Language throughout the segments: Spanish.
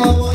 up.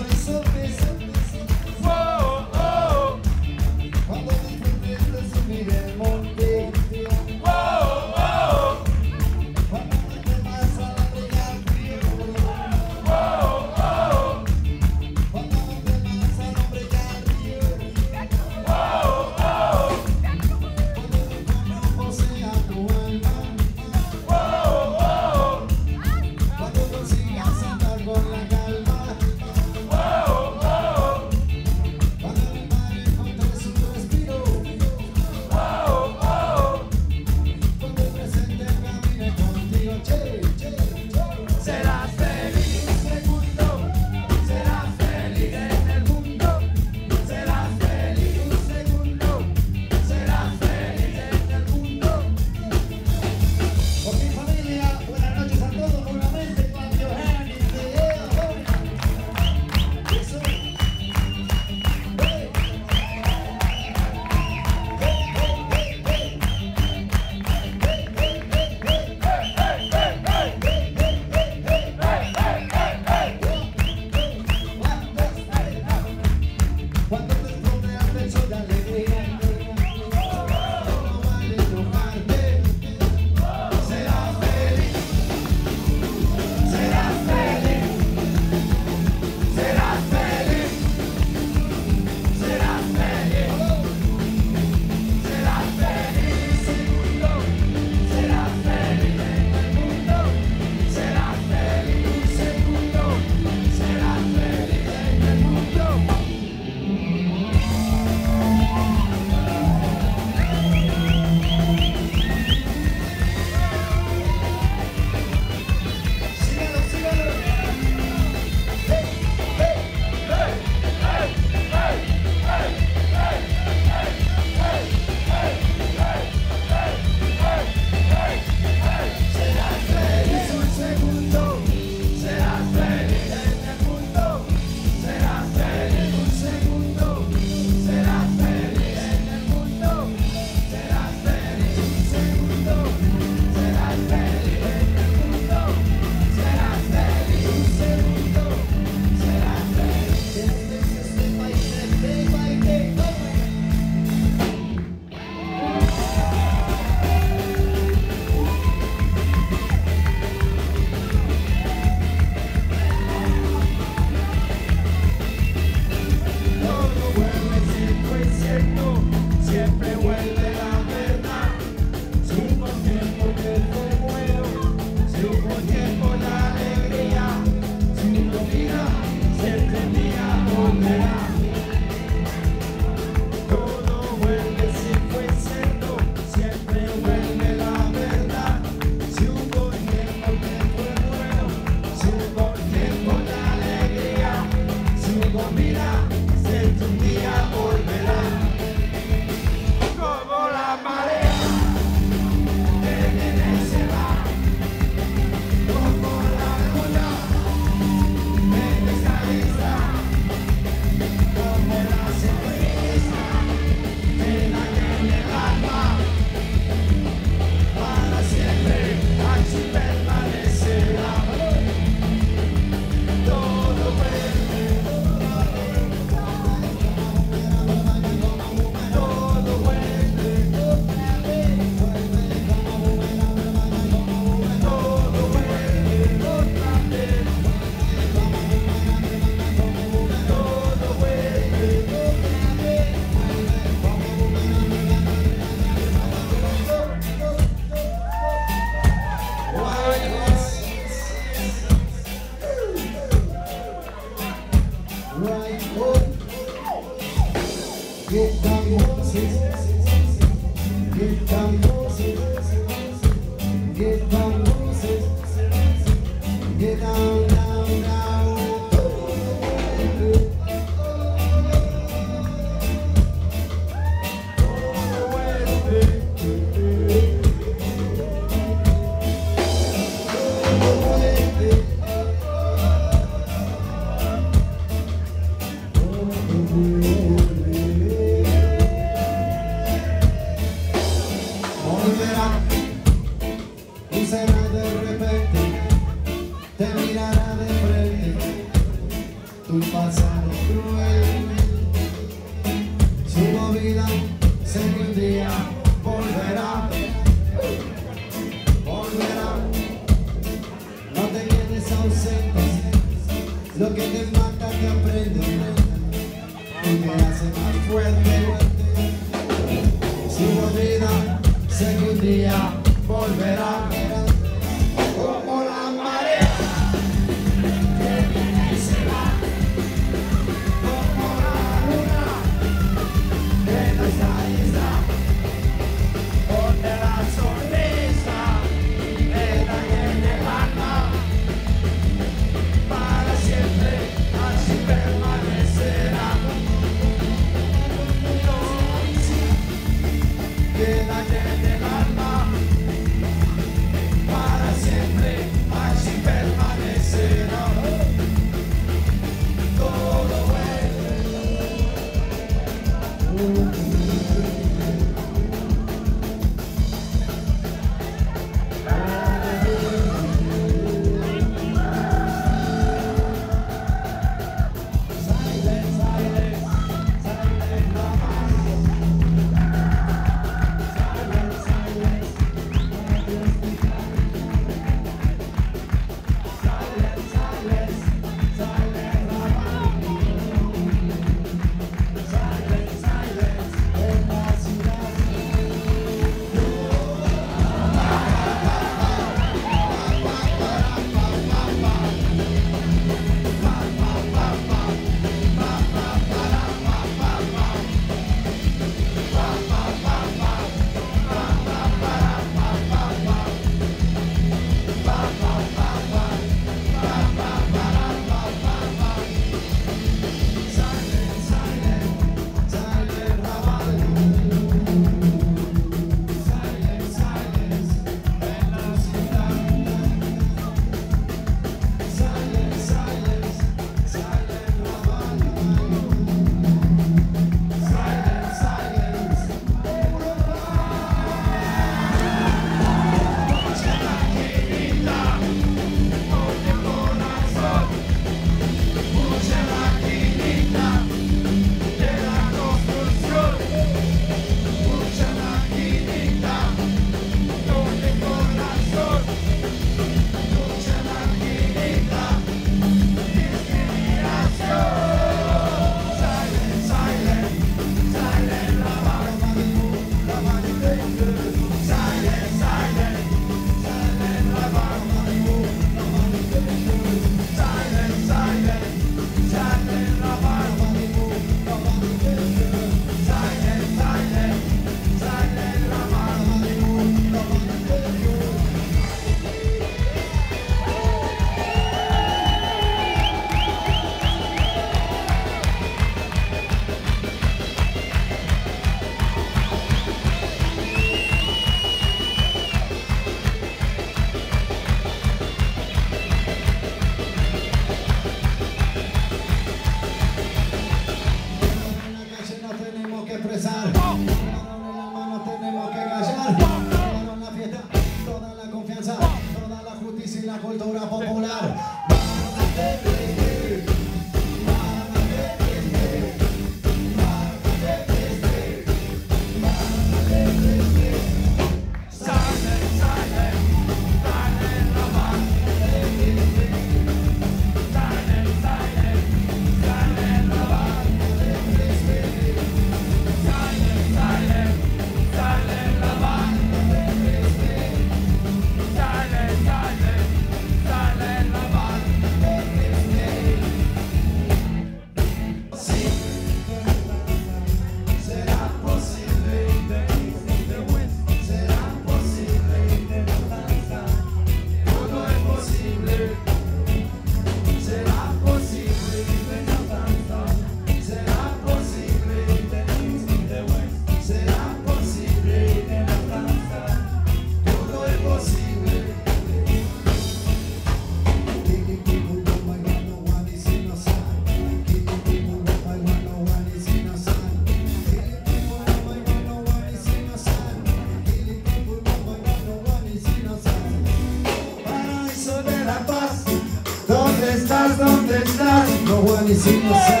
vizinhança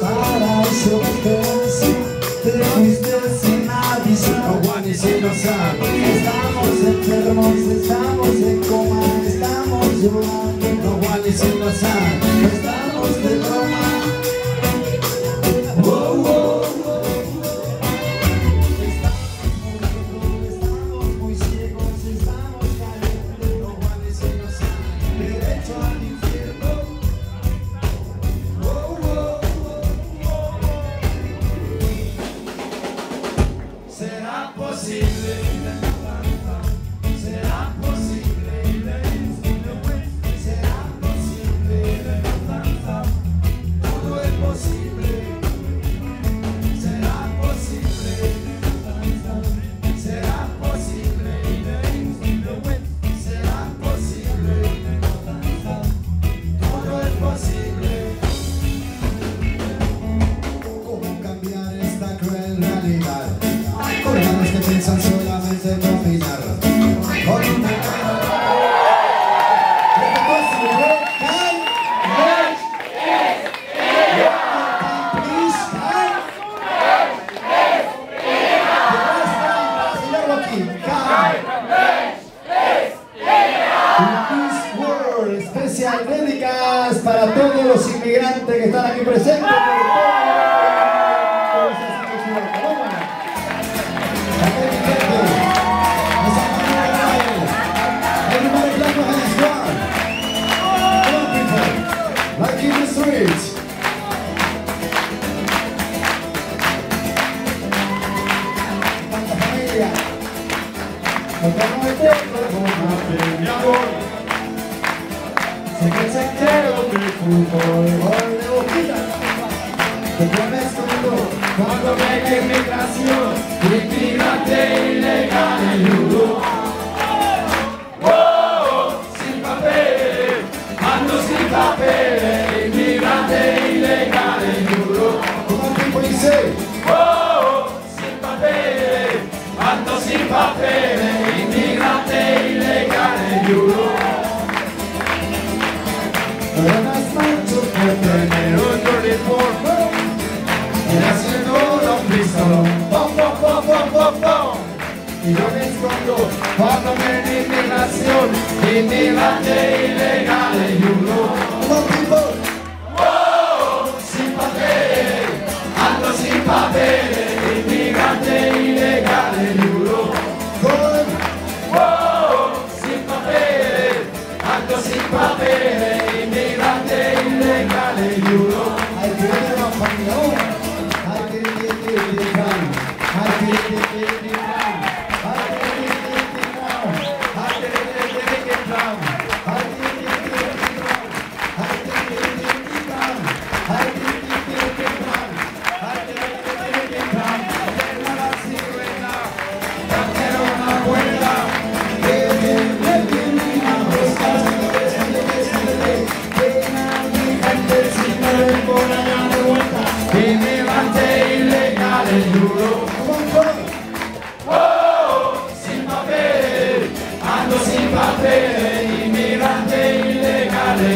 Para o seu alcance. Temos desse na visão Organize dançar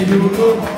you look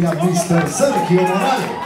Piadista Sabe que é o horário?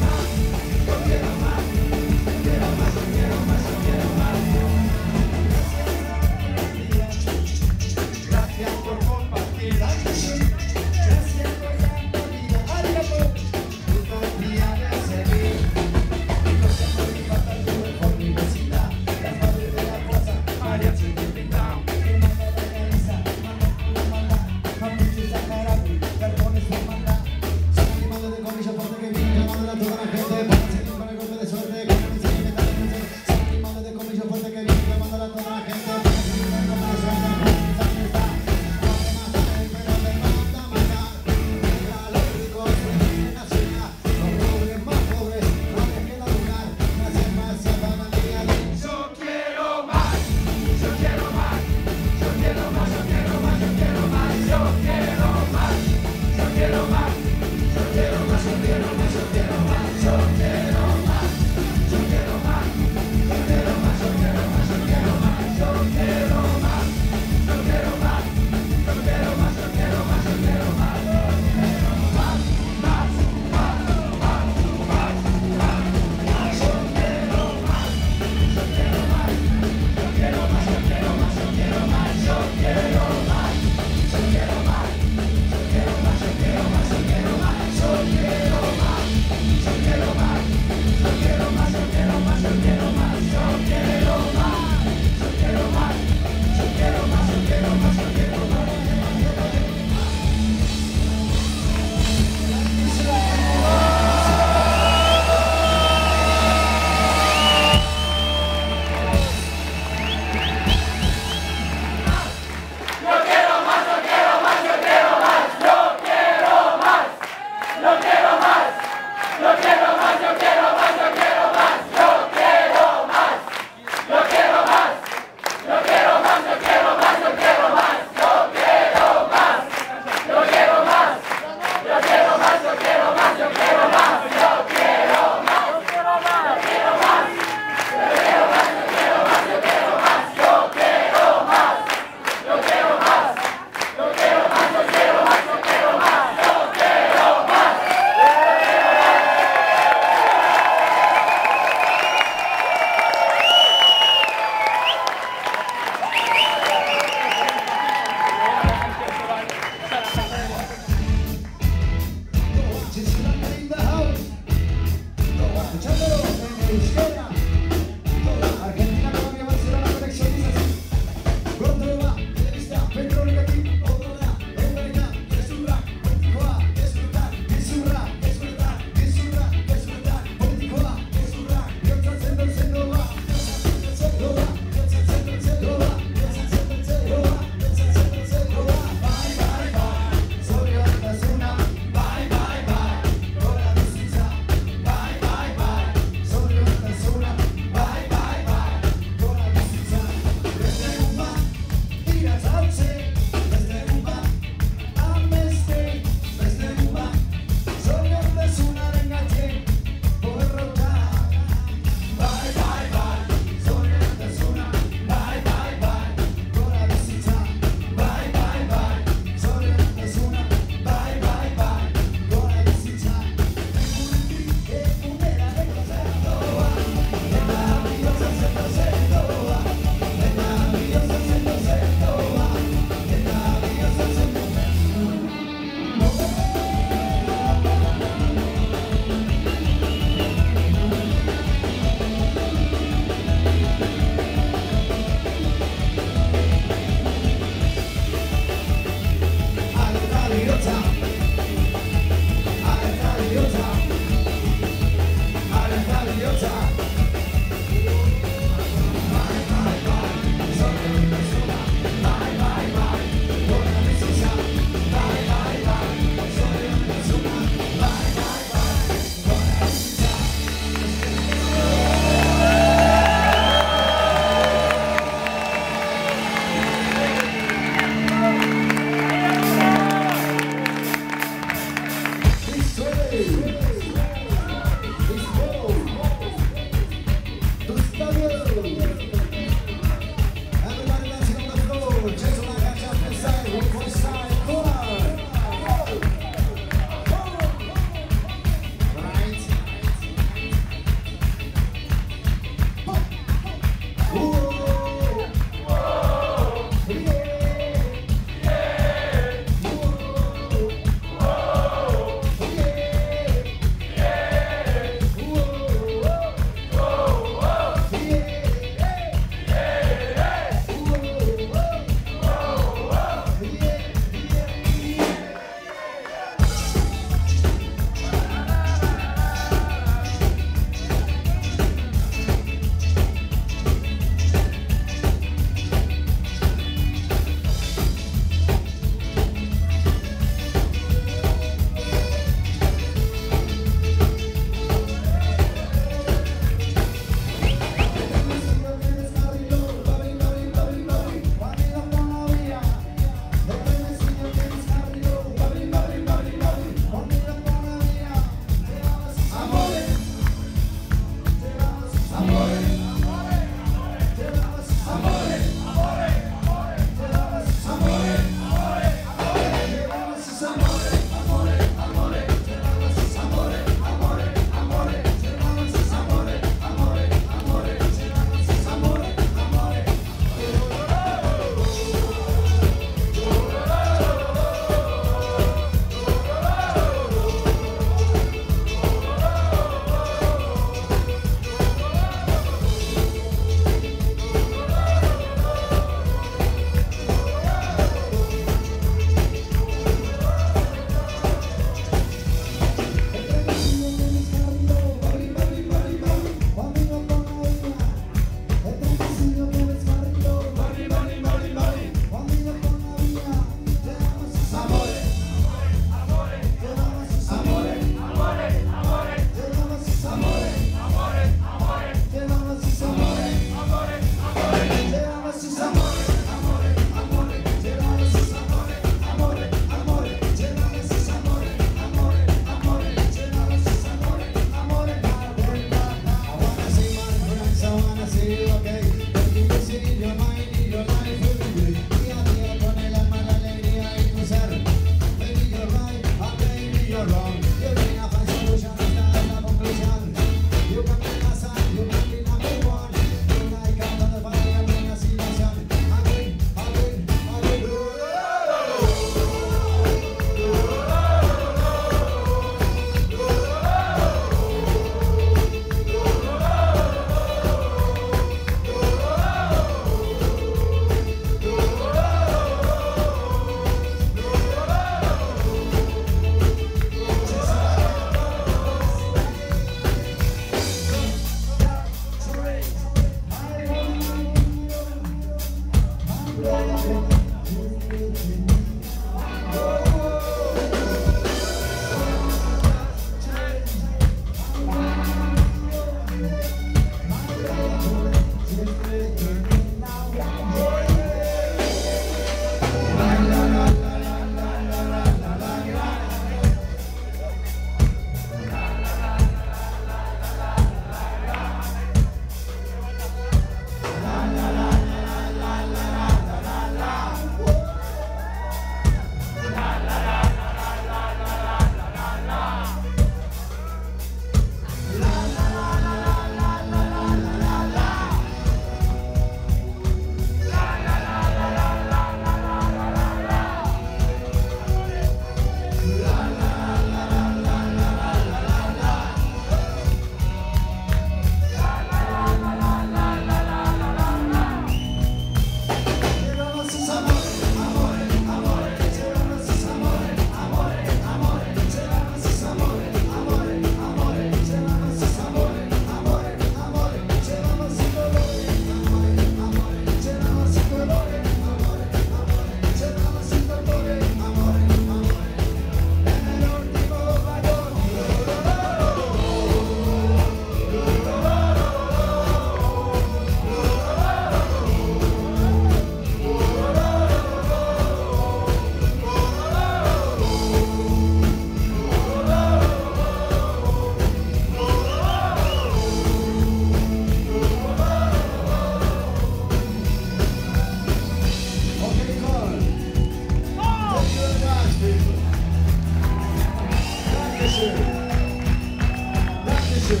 Gracias.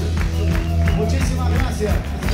Muchísimas gracias.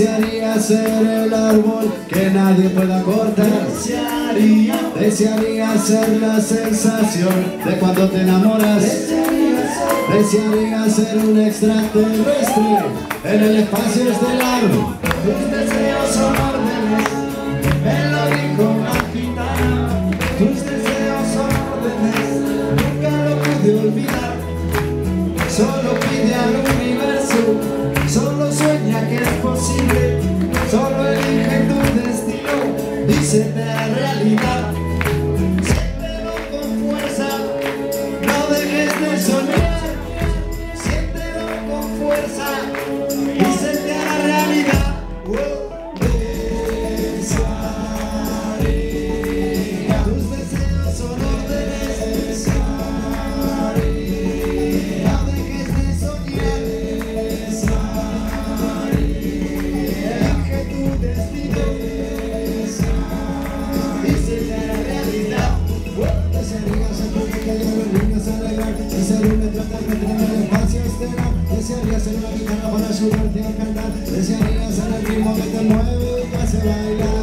Desearía ser el árbol que nadie pueda cortar. Desearía, desearía ser la sensación de cuando te enamoras. Desearía ser. Un extraterrestre en el espacio estelar. Tus deseos son órdenes, él lo dijo Marquita Tus deseos son órdenes, nunca lo pude olvidar. hacer una guitarra para subirte a cantar. Desearías ahora mismo que te mueve y que se baila.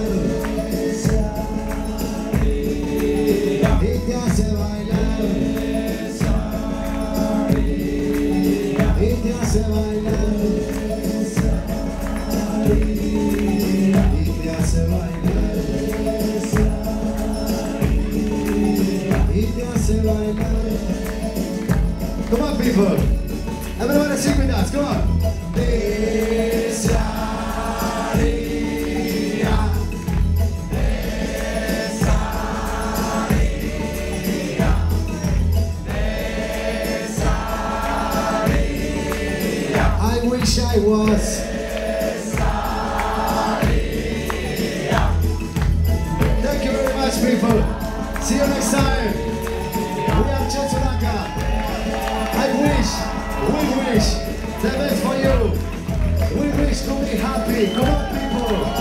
Go people!